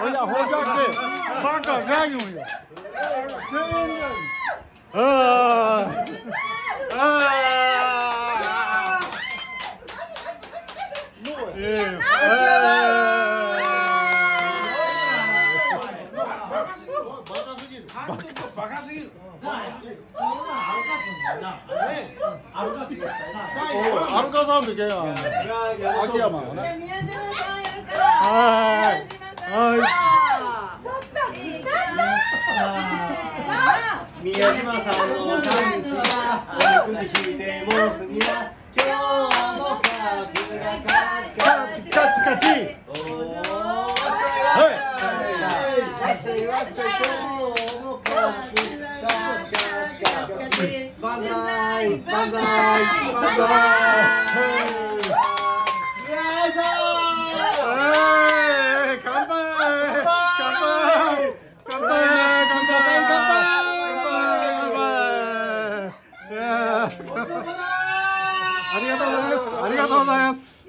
バカ何をよああああええ監督バカすぎるアルカさんとけや秋山はね宮島さんやるから。宮島さんやるから。宮島さんの男子があくじ引いてボスには今日もカープが勝ちカチカチカチおーはいわしょいわしょい今日もカープが勝ち勝ち勝ち勝ち万歳万歳万歳よいしょはい乾杯乾杯乾杯乾杯いやーありがとうございます。ありがとうございます。